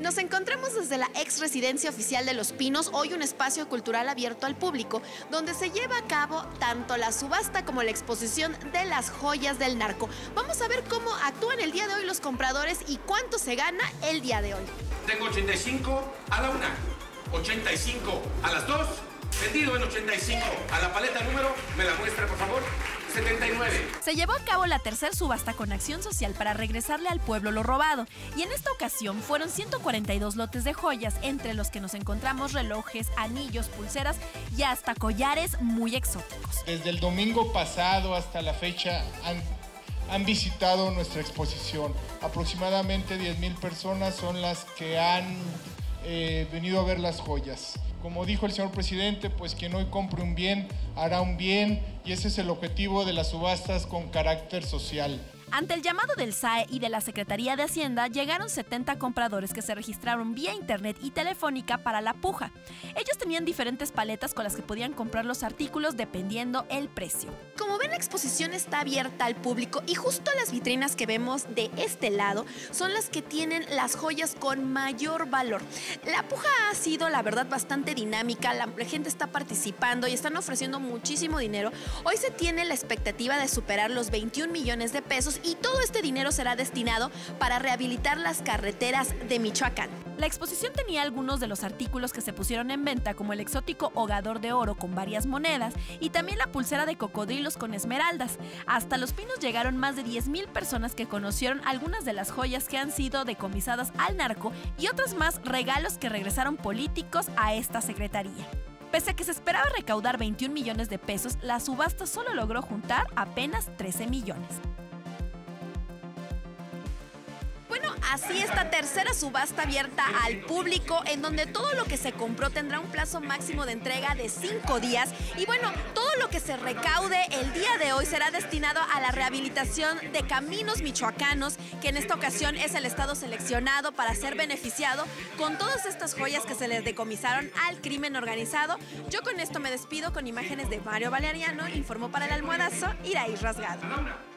Nos encontramos desde la ex residencia oficial de Los Pinos, hoy un espacio cultural abierto al público, donde se lleva a cabo tanto la subasta como la exposición de las joyas del narco. Vamos a ver cómo actúan el día de hoy los compradores y cuánto se gana el día de hoy. Tengo 85 a la una, 85 a las dos, vendido en 85 a la paleta número, me la muestra por favor. 79. Se llevó a cabo la tercera subasta con acción social para regresarle al pueblo lo robado, y en esta ocasión fueron 142 lotes de joyas, entre los que nos encontramos relojes, anillos, pulseras y hasta collares muy exóticos. Desde el domingo pasado hasta la fecha han, han visitado nuestra exposición. Aproximadamente 10.000 personas son las que han eh, venido a ver las joyas. Como dijo el señor presidente, pues quien hoy compre un bien hará un bien y ese es el objetivo de las subastas con carácter social. Ante el llamado del SAE y de la Secretaría de Hacienda, llegaron 70 compradores que se registraron vía internet y telefónica para la puja. Ellos tenían diferentes paletas con las que podían comprar los artículos dependiendo el precio. Como ven, la exposición está abierta al público y justo las vitrinas que vemos de este lado son las que tienen las joyas con mayor valor. La puja ha sido, la verdad, bastante dinámica, la gente está participando y están ofreciendo muchísimo dinero. Hoy se tiene la expectativa de superar los 21 millones de pesos y todo este dinero será destinado para rehabilitar las carreteras de Michoacán. La exposición tenía algunos de los artículos que se pusieron en venta, como el exótico hogador de oro con varias monedas y también la pulsera de cocodrilos con esmeraldas. Hasta Los Pinos llegaron más de 10.000 personas que conocieron algunas de las joyas que han sido decomisadas al narco y otras más regalos que regresaron políticos a esta secretaría. Pese a que se esperaba recaudar 21 millones de pesos, la subasta solo logró juntar apenas 13 millones. Así esta tercera subasta abierta al público en donde todo lo que se compró tendrá un plazo máximo de entrega de cinco días y bueno, todo lo que se recaude el día de hoy será destinado a la rehabilitación de caminos michoacanos, que en esta ocasión es el estado seleccionado para ser beneficiado con todas estas joyas que se les decomisaron al crimen organizado. Yo con esto me despido con imágenes de Mario Valeriano, informó para el almohadazo Iraí Rasgado.